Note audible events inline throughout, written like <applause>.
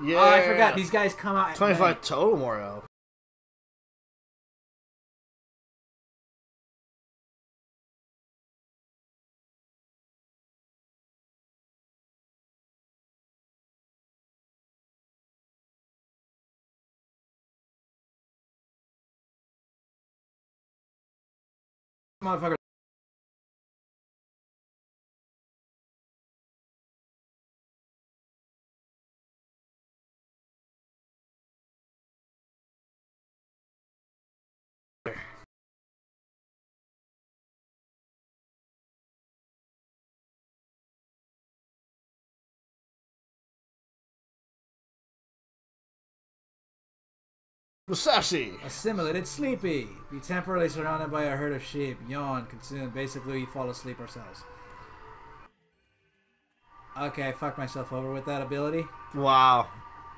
Yeah. Oh, I forgot. These guys come out. at 25 night. total more help. Motherfucker. Musashi. Assimilated sleepy. Be temporarily surrounded by a herd of sheep. Yawn. Consume. Basically, we fall asleep ourselves. Okay, I fucked myself over with that ability. Wow.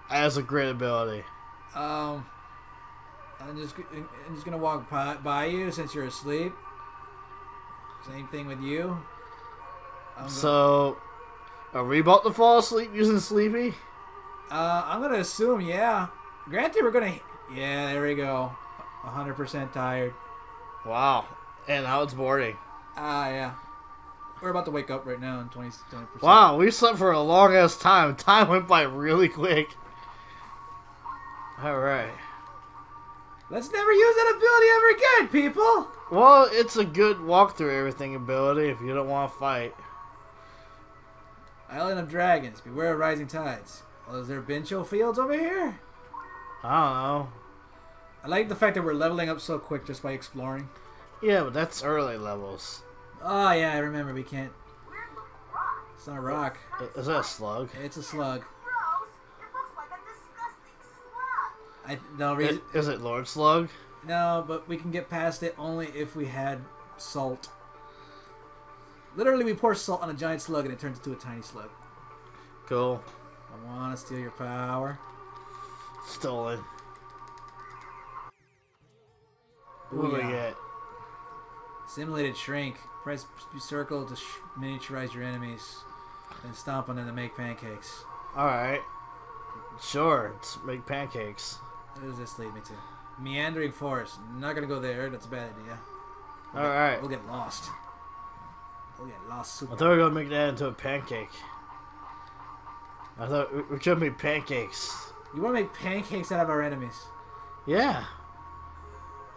That's a great ability. Um, I'm just I'm just gonna walk by, by you since you're asleep. Same thing with you. I'm So, are we about to fall asleep using Sleepy? uh, I'm gonna assume, yeah. Granted, we're gonna. Yeah, there we go. 100% tired. Wow. And now it's boarding. Ah, yeah. We're about to wake up right now in 20 percent. Wow, we slept for a long ass time. <laughs> Time went by really quick. Alright. Let's never use that ability ever again, people. Well, it's a good walk through everything ability if you don't want to fight. Island of Dragons. Beware of rising tides. Oh, is there Bincho fields over here? I don't know. I like the fact that we're leveling up so quick just by exploring. Yeah, but that's early levels. Oh yeah, I remember. We can't. It's not a rock. Is that a slug? It's a slug. Gross! It looks like a disgusting slug. I no reason. Is it Lord Slug? No, but we can get past it only if we had salt. Literally, we pour salt on a giant slug and it turns into a tiny slug. Cool. I want to steal your power. Stolen. What do we get? Simulated shrink. Press circle to sh- miniaturize your enemies. Then stomp on them to make pancakes. Alright. Sure, let's make pancakes. What does this lead me to? Meandering forest. Not gonna go there. That's a bad idea. Alright. We'll get lost. We'll get lost I thought we were gonna make that into a pancake. I thought we- we could make pancakes. You want to make pancakes out of our enemies? Yeah.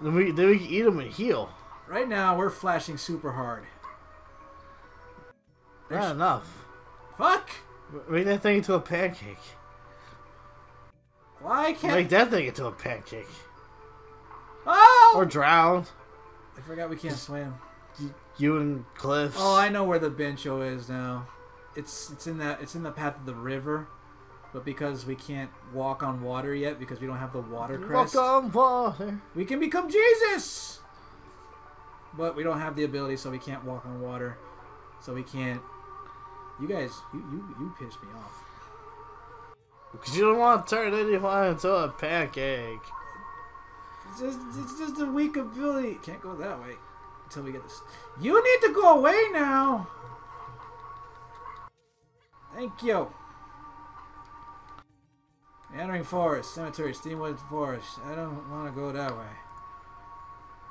Then we then we can eat them and heal. Right now, we're flashing super hard. Not enough. Fuck! Make that thing into a pancake. Why can't? Make that thing into a pancake. oh! Or drown. I forgot we can't swim. You and Cliffs. Oh, I know where the Bincho is now. It's it's in that it's in the path of the river, but because we can't walk on water yet because we don't have the water crest, Walk on water. we can become Jesus. But we don't have the ability, so we can't walk on water. So we can't. You guys, you you you pissed me off. Because you don't want to turn anyone into a pancake. It's just it's just a weak ability. Can't go that way until we get this. You need to go away now. Thank you. Entering forest, cemetery, Steamwood Forest. I don't want to go that way.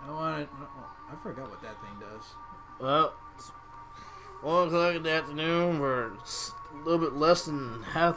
I want to. I forgot what that thing does. Well, one o'clock in the afternoon. We're a little bit less than half